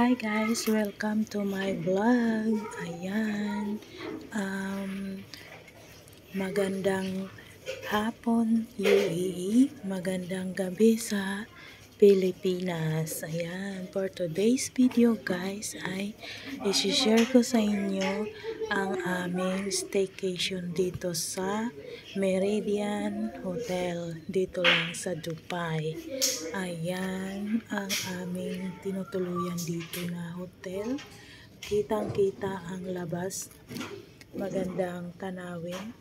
Hi guys, welcome to my vlog. Ayan. Um, magandang hapon UAE. Magandang gabi sa Pilipinas. Ayan. For today's video guys ay isi-share ko sa inyo ang aming staycation dito sa Meridian Hotel. Dito lang sa Dubai. Ayan ang aming tinutuluyan dito na hotel. Kitang-kita ang labas. Magandang tanawin.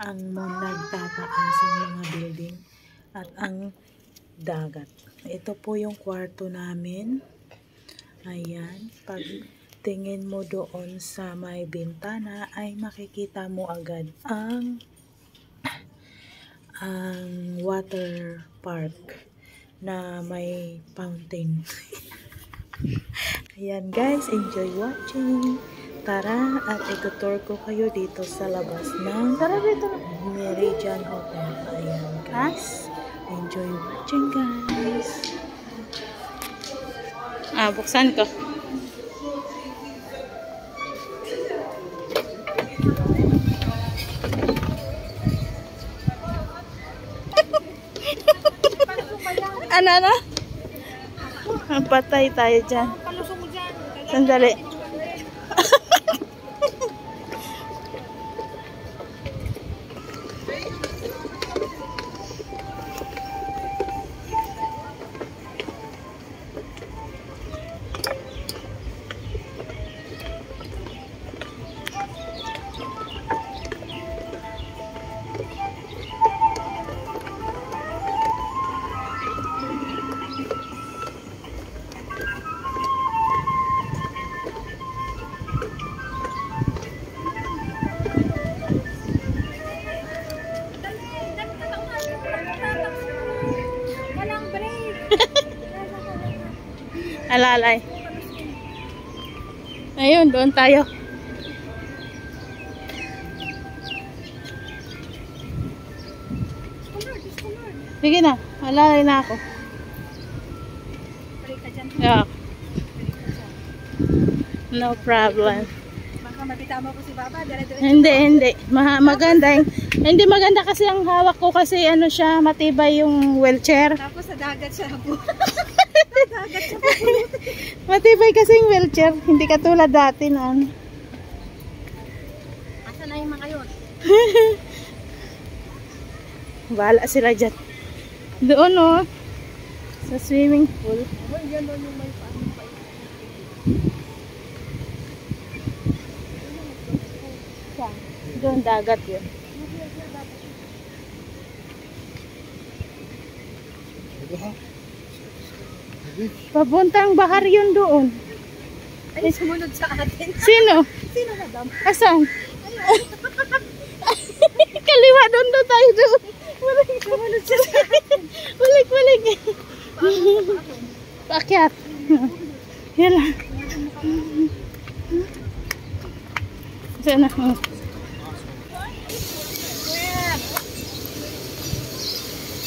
Ang nagtataas ang mga building at ang dagat. Ito po yung kwarto namin. Ayan. Pag tingin mo doon sa may bintana ay makikita mo agad ang ang water park na may fountain. Ayan guys, enjoy watching. Tara at itutur ko kayo dito sa labas ng Tara dito. Meridian Hotel. Ayan guys. Enjoy watching guys. Ah, buksan ko. ano na? Patay tayo dyan. Sandali. Ayun, doon tayo. Sige na, alalay na ako. Yeah. No problem. Baka mabitama ko si Baba. Hindi, hindi. Ma maganda. Hindi maganda kasi ang hawak ko kasi ano siya, matibay yung wheelchair. Tapos sa dagat siya po. Matibay kasi yung wheelchair. Hindi katulad dati na ano. Asa na yung mga yun? Bahala sila dyan. Doon oh. Sa swimming pool. Oh, yan doon yung may paano pa. Doon dagat yun. Papuntang bahar yun doon. Ay, sumunod sa atin. Sino? Sino madam? Asan? Kaliwa doon doon tayo doon. Balik, Sumunod sa atin. balik, balik. Pakyat. Yan lang. Sana.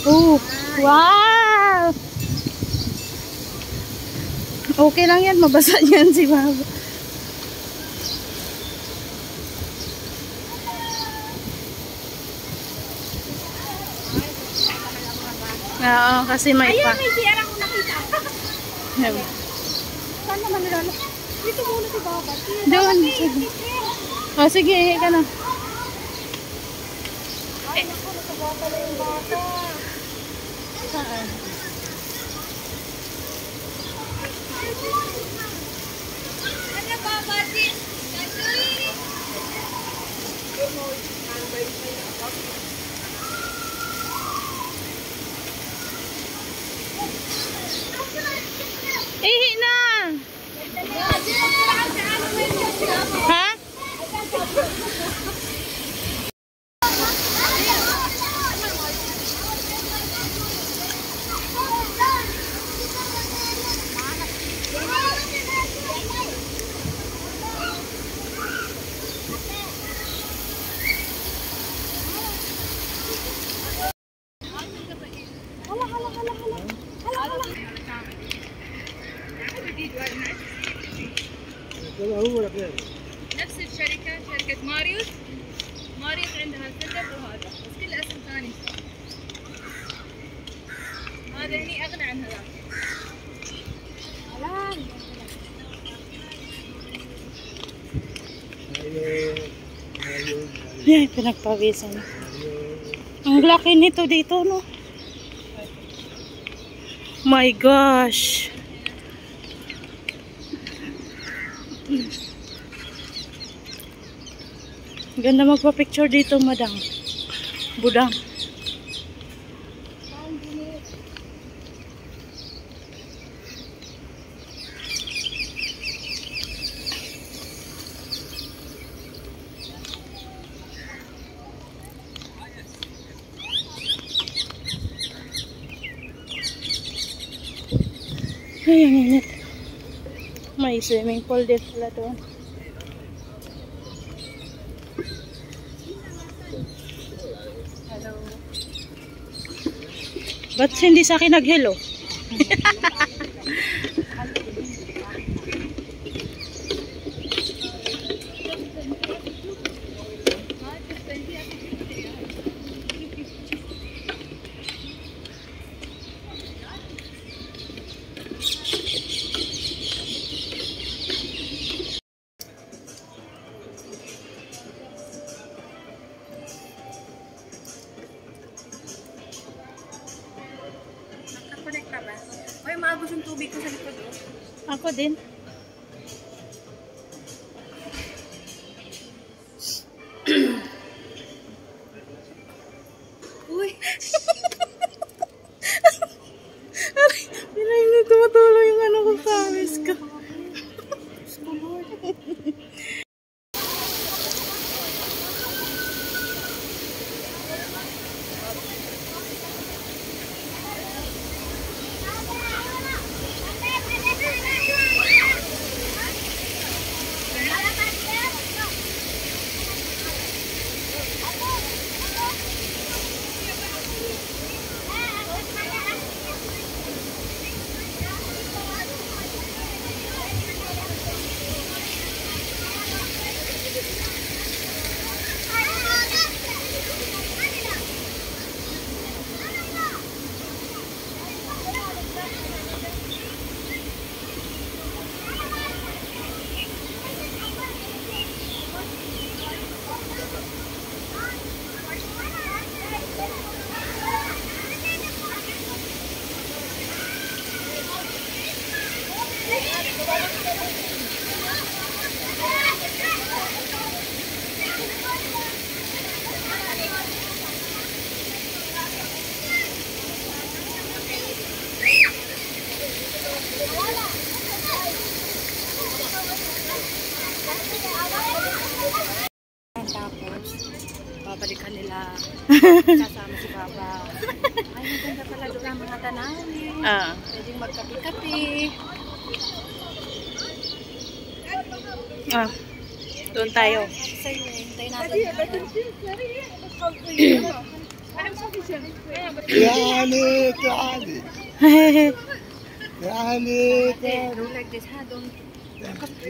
Oh, wow! Okay lang yan, mabasa yan si Baba. Oo, kasi may pa. Ayun, may siyara ko nakita. Saan naman nila? Dito muna si Baba. Doon. Oh, sige, ihi ka na. Ay, naku, nakabawa pala yung bata. Saan? Ano Baba? Ihi na! ni ako na ano lang. Alam. Yan, pinagpawisan. Ang laki nito dito, no? My gosh. Ganda magpa-picture dito, madam. Budang. Ay, ang init. May swimming pool din pala doon. Hello. Ba't hindi sa akin nag-hello? Ako ng mga tanawin. Ah. Pwedeng magkape-kape. Ah. Doon tayo. Sa'yo eh. Hintayin natin. Yani, yani. Yani, yani. Like this, ha? Don't.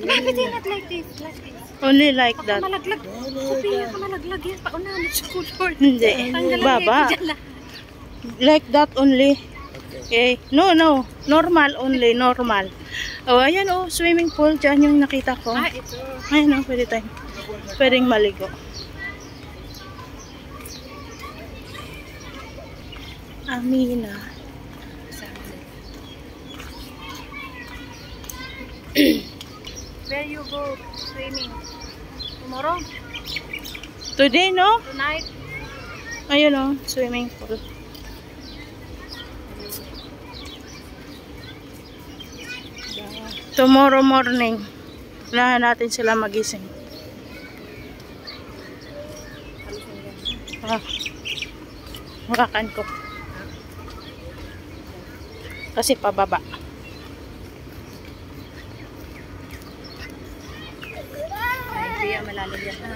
Maybe not like this. Like this. Only like that. Malaglag. Sophia, malaglag yan. Pauna na sa kulor. Hindi. Baba. Baba. Like that only. Okay. No, no. Normal only. Normal. Oh, ayan oh. Swimming pool. Diyan yung nakita ko. Ah, ito. Ayan oh. Pwede tayo. Pwedeng maligo. Amina. Where you go swimming? Tomorrow? Today, no? Tonight? Ayun oh. Swimming pool. tomorrow morning lahan natin sila magising. Ah, makakan ko. Kasi pababa.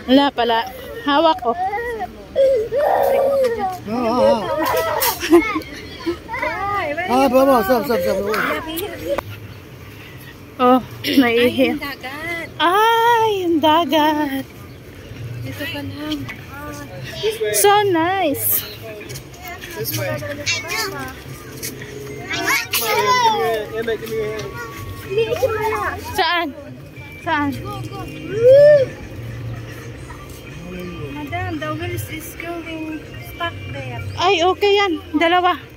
Wala pala. Hawak ko. Oh, oh. ah, ah, ah. ah vamos, stop, stop, stop. Oh, Ay, naiihi. yung dagat. Ay, yung dagat. Dito ka lang. So nice. This way. Emma, give me your hand. Saan? Saan? Madam, the wheels is going stuck there. Ay, okay yan. Dalawa.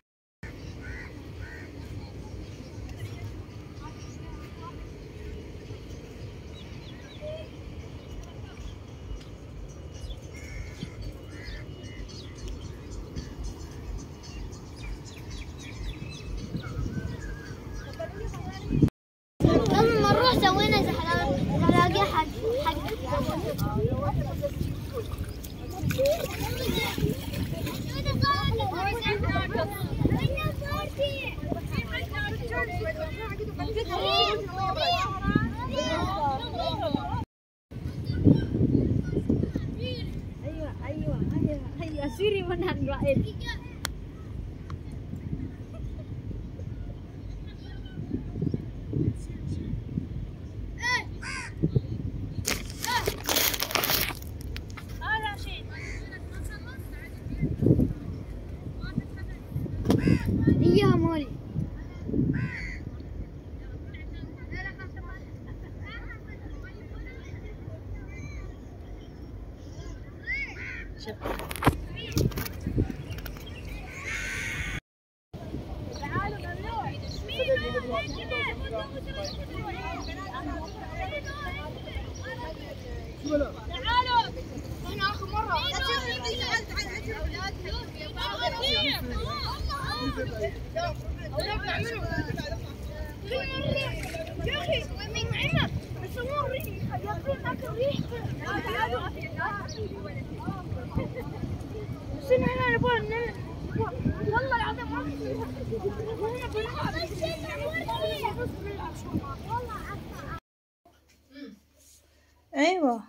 Yes. تعالوا أنا اخر مره يا أخي معنا يسموه ريح ياكلون ذاك الريح Aywa.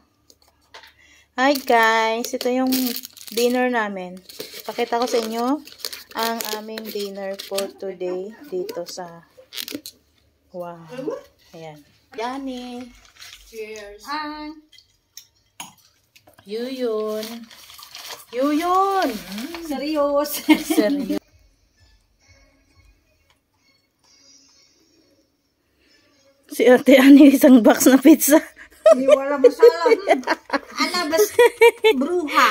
Hi guys, ito yung dinner namin. Pakita ko sa inyo ang aming dinner for today dito sa Wow. Ayan. Yani. Cheers. Yuyun. Yuyun. Serious. Seryo. Si ate Ani isang box na pizza. Hindi wala masalah. Ana bas bruha.